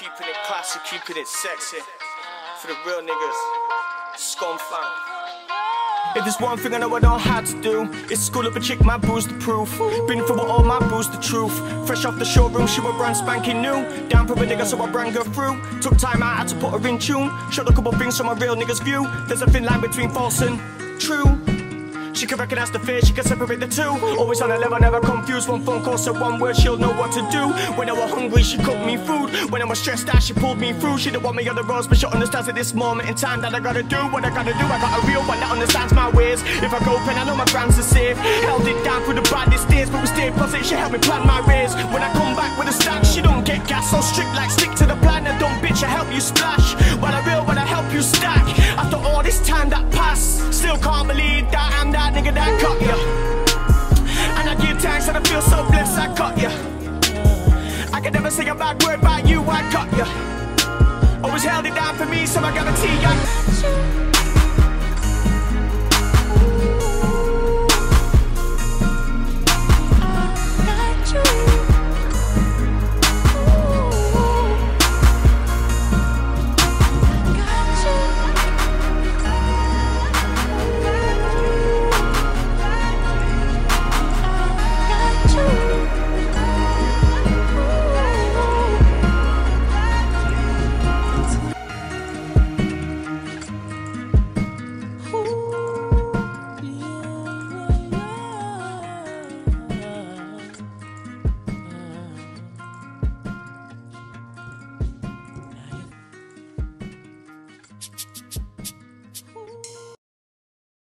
Keeping it classy, keeping it sexy. For the real niggas. Scum fam. If there's one thing I know I don't have to do, it's school up a chick, my boo's the proof. Been through all my boo's the truth. Fresh off the showroom, she was brand spanking new. Down for a nigga, so I bring her through. Took time out, had to put her in tune. Showed a couple things from a real nigga's view. There's a thin line between false and true. She can recognize the fear, she can separate the two. Always on a level, never confused. One phone call, so one word, she'll know what to do. When I was hungry, she cooked me food. When I was stressed out, she pulled me through. She didn't want me on the roads, but she understands at this moment in time that I gotta do what I gotta do. I got a real one that understands my ways. If I go pen, I know my grounds are safe. Held it down through the baddest days, but we stayed positive. She helped me plan my ways. When I come back with a stack, she don't get gas. So strict like stick to the plan. I don't bitch, I help you splash. Feel so blessed I got you. I can never say a bad word about you, I got you. Always held it down for me, so I guarantee you.